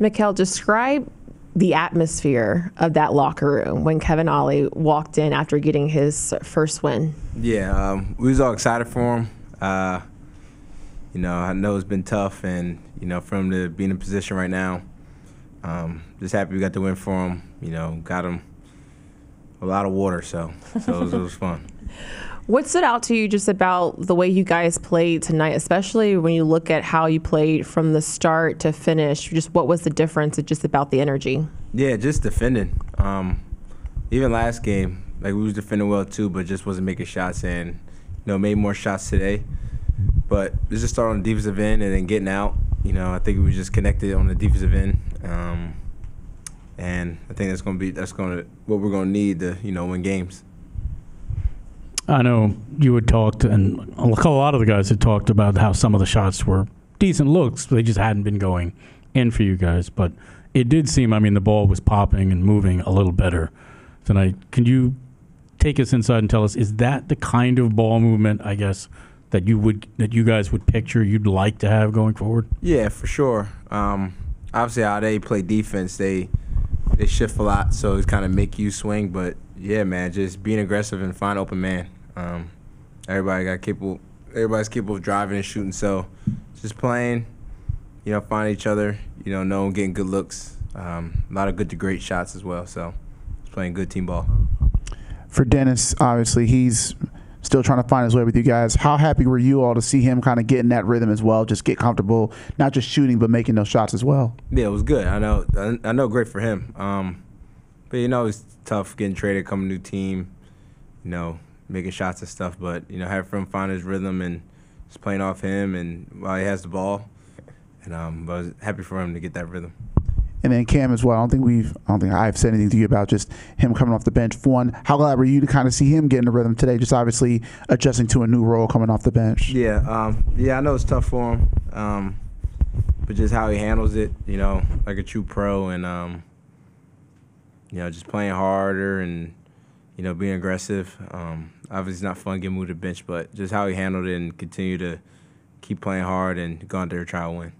Mikal, describe the atmosphere of that locker room when Kevin Ollie walked in after getting his first win. Yeah, um, we was all excited for him. Uh, you know, I know it's been tough, and you know, for him to be in a position right now, um, just happy we got the win for him. You know, got him a lot of water, so so it was, it was fun. What stood out to you just about the way you guys played tonight, especially when you look at how you played from the start to finish? Just what was the difference It just about the energy? Yeah, just defending. Um, even last game, like we was defending well too, but just wasn't making shots and you know made more shots today. But let's just start on the defensive end and then getting out. You know, I think we just connected on the defensive end, um, and I think that's gonna be that's gonna what we're gonna need to you know win games. I know you had talked, and a lot of the guys had talked about how some of the shots were decent looks. They just hadn't been going in for you guys. But it did seem, I mean, the ball was popping and moving a little better tonight. Can you take us inside and tell us, is that the kind of ball movement, I guess, that you would that you guys would picture you'd like to have going forward? Yeah, for sure. Um, obviously, how they play defense, they they shift a lot, so it kind of make you swing. But yeah, man, just being aggressive and find open man. Um, everybody got capable. Everybody's capable of driving and shooting. So just playing, you know, find each other. You know, knowing getting good looks. Um, a lot of good to great shots as well. So just playing good team ball. For Dennis, obviously he's still trying to find his way with you guys. How happy were you all to see him kind of get in that rhythm as well, just get comfortable, not just shooting but making those shots as well? Yeah, it was good. I know. I know. Great for him. Um, but you know, it's tough getting traded, coming new team. You know, making shots and stuff. But you know, have him find his rhythm and just playing off him and while he has the ball. And um, I was happy for him to get that rhythm. And then Cam as well. I don't think we've, I don't think I've said anything to you about just him coming off the bench. For one, how glad were you to kind of see him get in the rhythm today? Just obviously adjusting to a new role coming off the bench. Yeah, um, yeah, I know it's tough for him, um, but just how he handles it, you know, like a true pro, and um, you know, just playing harder and you know, being aggressive. Um, obviously, it's not fun getting moved to bench, but just how he handled it and continued to keep playing hard and go out there and try to win.